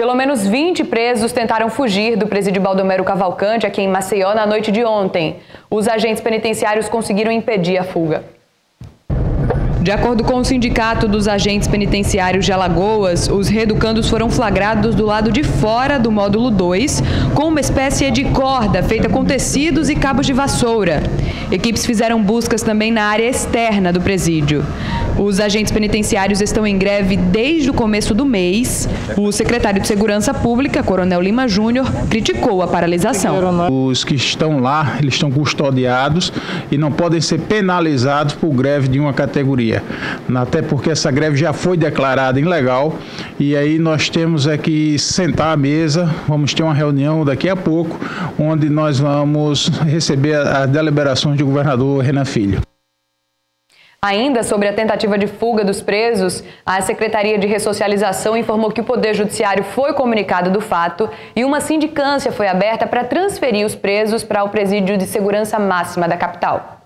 Pelo menos 20 presos tentaram fugir do presídio Baldomero Cavalcante aqui em Maceió na noite de ontem. Os agentes penitenciários conseguiram impedir a fuga. De acordo com o Sindicato dos Agentes Penitenciários de Alagoas, os reeducandos foram flagrados do lado de fora do módulo 2, com uma espécie de corda feita com tecidos e cabos de vassoura. Equipes fizeram buscas também na área externa do presídio. Os agentes penitenciários estão em greve desde o começo do mês. O secretário de Segurança Pública, Coronel Lima Júnior, criticou a paralisação. Os que estão lá, eles estão custodiados e não podem ser penalizados por greve de uma categoria. Até porque essa greve já foi declarada ilegal e aí nós temos é que sentar à mesa, vamos ter uma reunião daqui a pouco, onde nós vamos receber as deliberações do governador Renan Filho. Ainda sobre a tentativa de fuga dos presos, a Secretaria de Ressocialização informou que o Poder Judiciário foi comunicado do fato e uma sindicância foi aberta para transferir os presos para o presídio de segurança máxima da capital.